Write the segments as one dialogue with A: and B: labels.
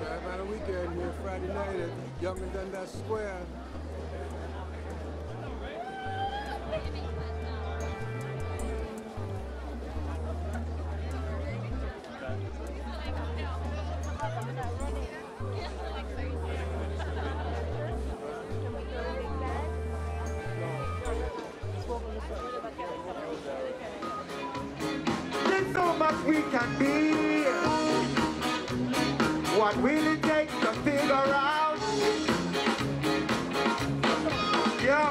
A: About a weekend here Friday night at Yonge and Dundas Square.
B: Much we can be. What will it take to figure out? Yo,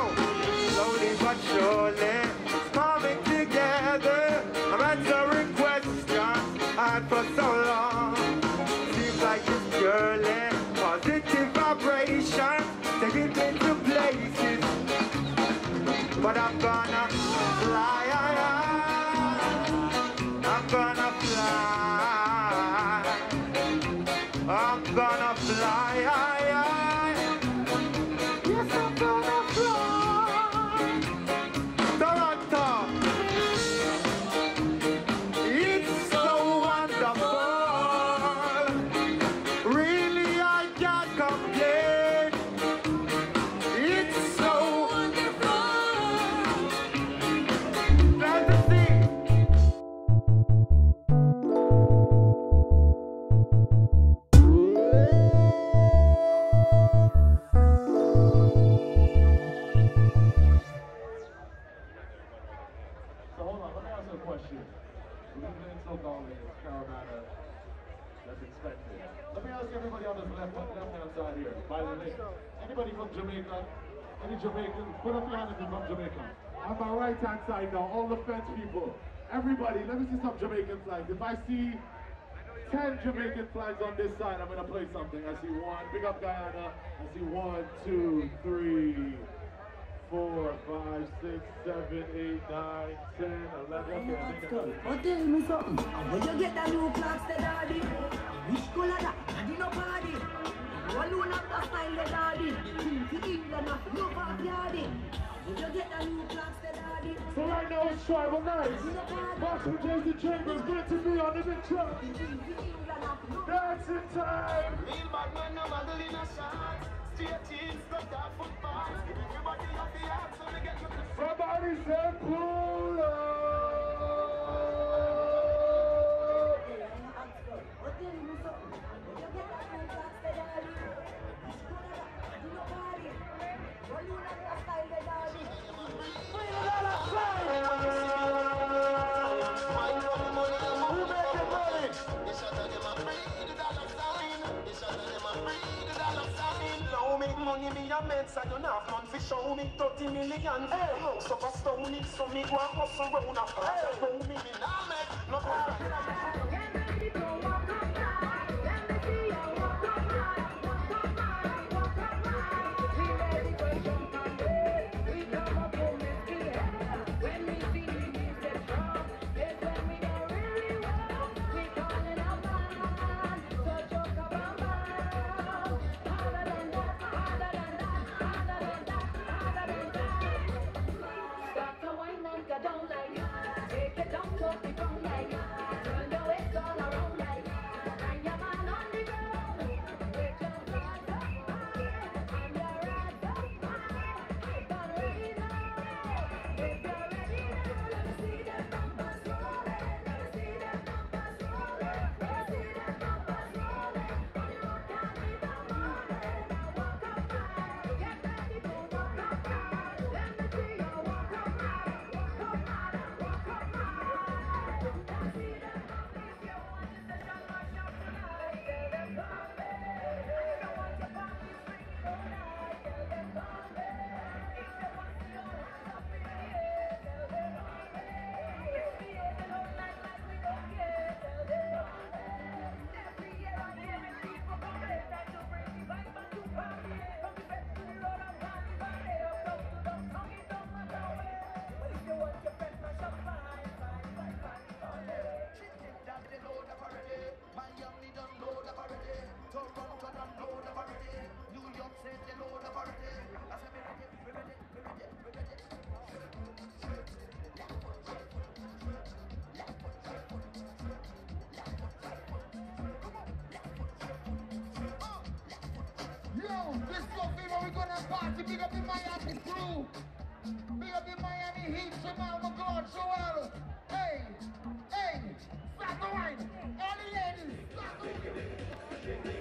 B: slowly but surely, it's coming together. I'm answering questions I had for so long. Seems like it's purely positive vibration, taking me to places. But I'm gonna gonna
C: Any Jamaicans? Put up your hand if you're from Jamaica. On my right hand side now, all the fence people. Everybody, let me see some Jamaican flags. If I see 10 Jamaican flags on this side, I'm gonna play something. I see one. Big up Guyana. I see one, two, three, four, five, six, seven, eight, nine, ten, eleven. Okay, I think I got it.
D: Oh, tell me something. And Where you get the new clocks, no backyardy. Where you get the new clocks, the daddy?
C: So right now it's tribal nights. Marshall Jay-Z Chambers, good to be on the big truck. Dancing time.
E: Real bad man, no muggle in a shot. Straight jeans, cut off football. Everybody have the heart, so they get you
C: Somebody say pull
D: me
E: a meds and you not man fi show me 30 million. Hey, house up a stone so me go and hustle round a hey. Round me me nah we gonna party. Big up the Miami crew. Big up the Miami Heat, Jamal Magloire, Joel. Hey, hey, start the wine. All the ladies, start the wine.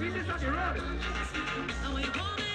D: We
F: just got a
D: drug.